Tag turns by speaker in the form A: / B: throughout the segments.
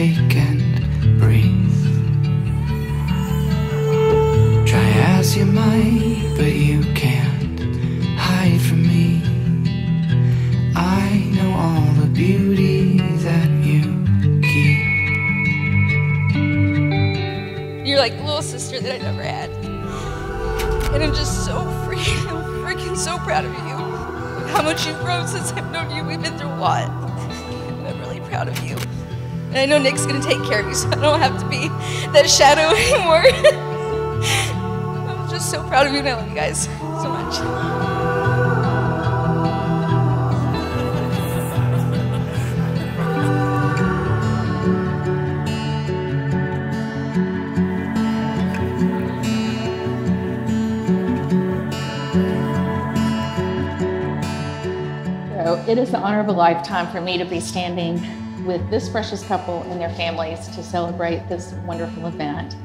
A: take and breathe. Try as you might, but you can't hide from me. I know all the beauty that you keep.
B: You're like little sister that I never had. And I'm just so freaking, freaking so proud of you. How much you've grown since I've known you. We've been through lot. And I'm really proud of you. And I know Nic's gonna take care of you, so I don't have to be that shadow anymore. I'm just so proud of you and I love you guys so much.
C: It is the honor of a lifetime for me to be standing with this precious couple and their families to celebrate this wonderful event.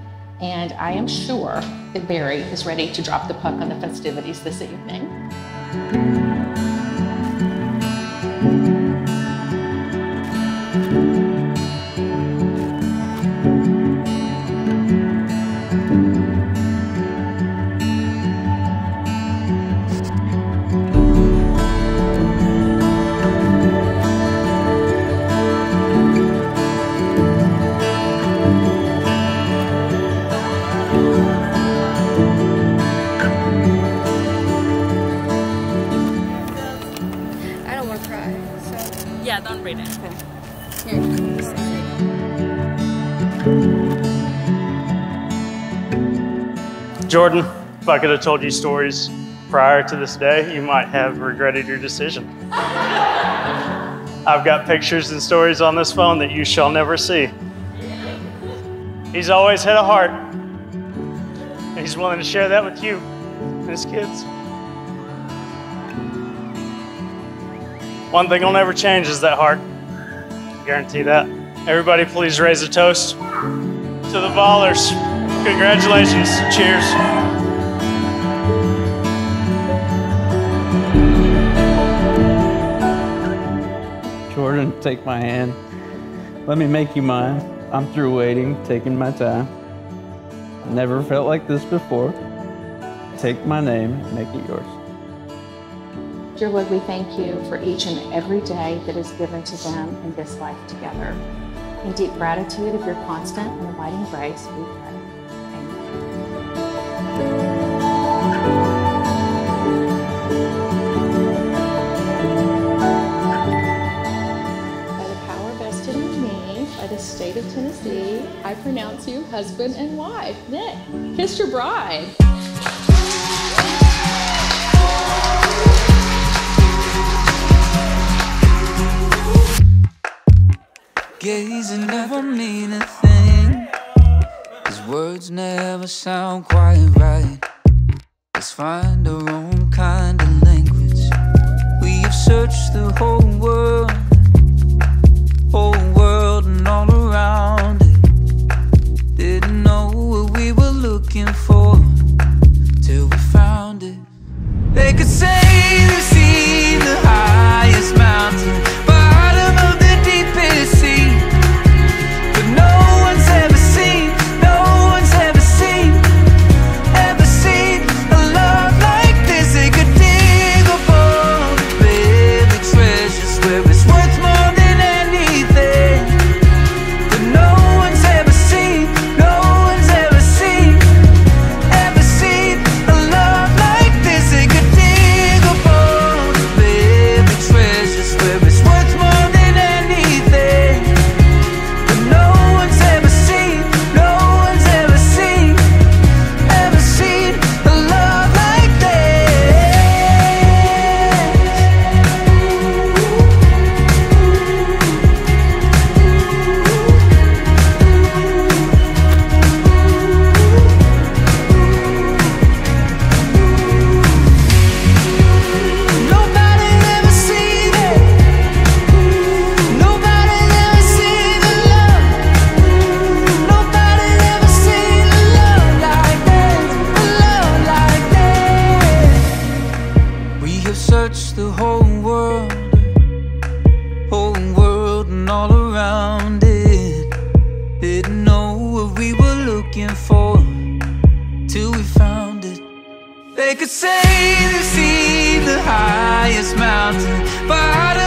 C: And I am sure that Barry is ready to drop the puck on the festivities this evening.
D: Yeah, don't read it.
E: Jordan, if I could have told you stories prior to this day, you might have regretted your decision. I've got pictures and stories on this phone that you shall never see. He's always had a heart. and He's willing to share that with you and his kids. One thing will never change is that heart. I Guarantee that. Everybody, please raise a toast to the Vollers. Congratulations. Cheers.
F: Jordan, take my hand. Let me make you mine. I'm through waiting, taking my time. Never felt like this before. Take my name, make it yours.
C: Dear Lord, we thank you for each and every day that is given to them in this life together. In deep gratitude of your constant and abiding grace, we pray. Amen. By the power vested in me by the state of Tennessee, I pronounce you husband and wife. Nic, kiss your bride.
A: Gazing never mean a thing. His words never sound quite right. Let's find our own kind of language. We have searched the whole world, could say they've seen the highest mountain, bottom